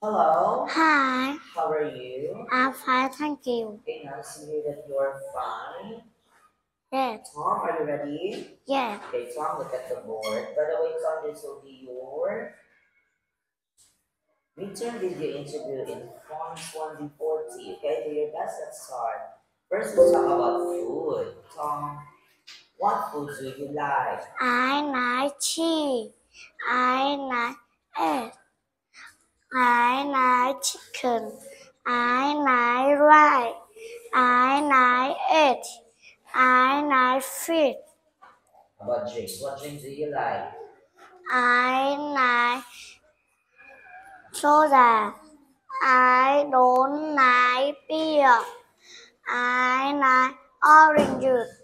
Hello, Hi, how are you? I'm fine, thank you. Okay, nice to hear that you're fine. Yes, Tom, are you ready? yes, Okay, Tom, look at the board. By the way, Tom, this will be your midterm video interview in Forms 1D40. Okay, do your best. Let's start. First, we'll talk about food. Tom, what food do you like? I like cheese. I like egg. I like chicken. I like rice. I like egg. I like fish. How about drinks? What drink do you like? I like soda. I don't like beer. I like orange juice.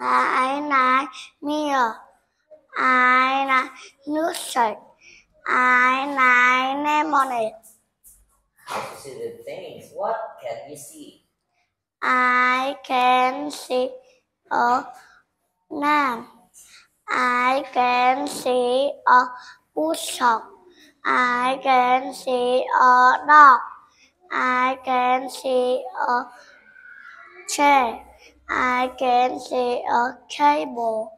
I like milk. I like milkshake. I like lemonade. How to see the things? What can you see? I can see a lamb. I can see a bullshot. I can see a dog. I can see a chair. I can see a cable.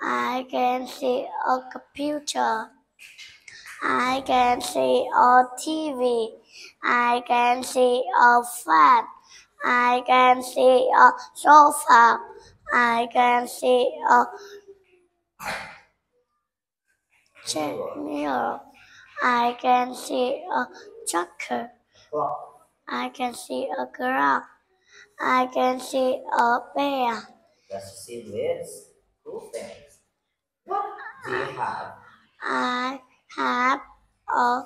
I can see a computer. I can see a TV. I can see a fan. I can see a sofa. I can see a chair mirror. I can see a. Clock. I can see a giraffe. I can see a bear. Let's see this. Cool things. What do you have? I have a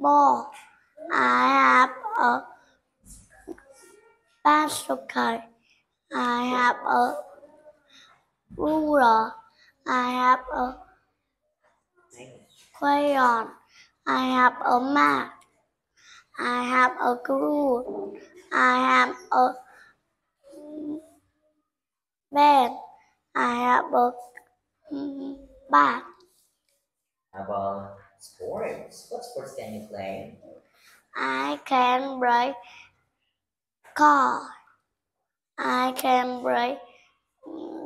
ball. I have a bazooka. I have a ruler. I have a crayon. I have a map. I have a glue. I have a bed. I have a mm, about sports? What sports can you play? I can play car. I can play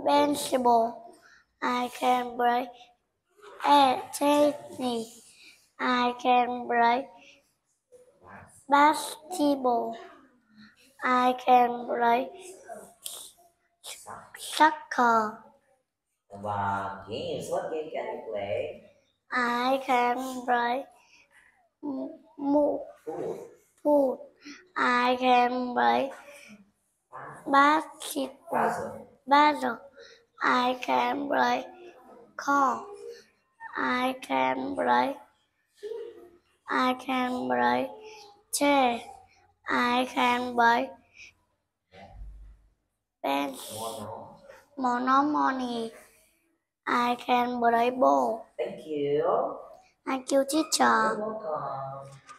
basketball. I can air tennis. I can play basketball. I can play soccer. About games? What game can you play? I can mo- Food. I can play basketball. Battle. I can play call. I can play. I can play chess. I can play bench Mono. I can play ball. Thank you. Thank you, teacher. You're welcome.